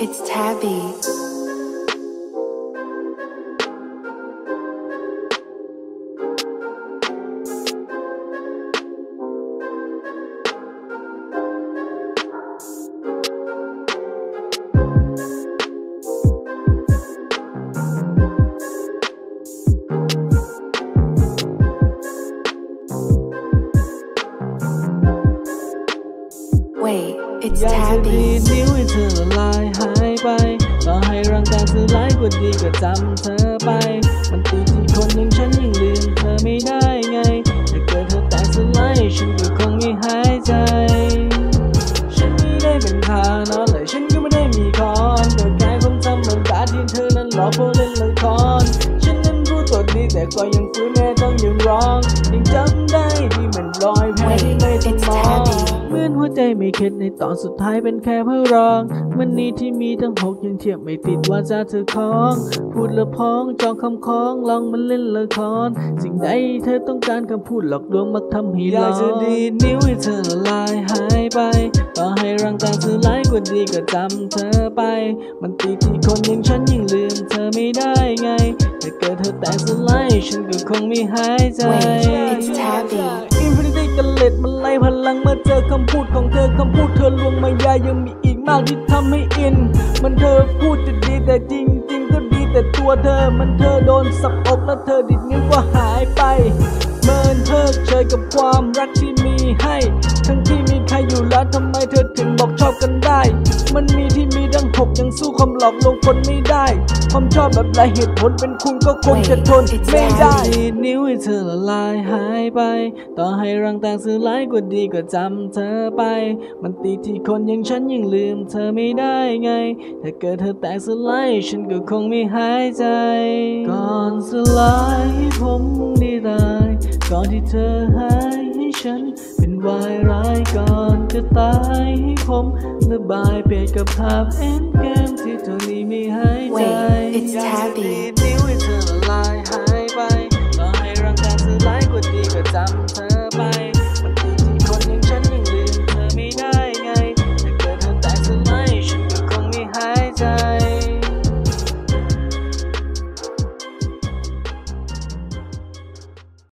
it's Tabby. Wait, it's อยากจะดี Tabby. ดนิ้วให้เธอละลายหายไป ต่อให้ร่างกายเธอร้ายกว่าดีก็จำเธอไป มันตีที่คนอย่างฉันยังลืมเธอไม่ได้ไง ถ้าเกิดเธอแตกสลายฉันก็คงไม่หายใจ ฉันไม่ได้เป็นทานอนเลยฉันก็ไม่ได้มีคอนก็แค่คนธรรมดาที่เธอนั้นหลอกเพราะเล่นละครฉันนั้นรู้ตัวดีแต่ก็ยังฟื้นแม้ต้องยังร้องยังจำได้ที่มันรอยแผลที่ในสมองเห มือนหัวใจไม่เข็ดในตอนสุดท้ายเป็นแค่เพื่อรอง มันนี้ที่มีทั้งหกยังเทียบไม่ติดว่าจะเธอของ พูดละพ้องจองคำคล้องลองมันเล่นละคร สิ่งใดเธอต้องการคำพูดหลอกลวงมักทำให้อยากจะดีดนิ้วให้เธอละลายหายไปต่อให้ร่างกายเธอร้ายกว่าดีก็จำเธอไป มันตีที่คนอย่างฉันยังลืมเธอไม่ได้ไงถ้าเกิดเธอแตกสลายฉันก็คงไม่หายใจ ลังเมื่อเจอคำพูดของเธอคำพูดเธอลวงมายายังมีอีกมากที่ทำให้อิน มันเธอพูดจะดีแต่จริงจริงก็ดีแต่ตัวเธอ มันเธอโดนสับอกแล้วเธอดิดนิ้วก็หายไป เมินเธอเฉยกับความรักที่มีให้ ทั้งที่มีใครอยู่แล้วทำไมเธอถึงบอกชอบกันได้ มันมี สู้ความหลอกลวงคนไม่ได้ ความชอบแบบไรเหตุผลเป็นคุณก็คงจะทนไม่ได้ดีดนิ้วให้เธอละลายหายไป ต่อให้รังแตกสื่อร้ายกว่าดีก็จำเธอไป มันตีที่คนอย่างฉันยังลืมเธอไม่ได้ไง ถ้าเกิดเธอแตกสลายฉันก็คงไม่หายใจ ก่อนสลายให้ผมได้ตายก่อนที่เธอหายให้ฉันเป็นวายร้ายก่อน จะตายให้ผมระบายเปลี่ยนกับภาพเอ็นเกมที่เธอนี้ไม่หายใจ Wait, it's Tabby.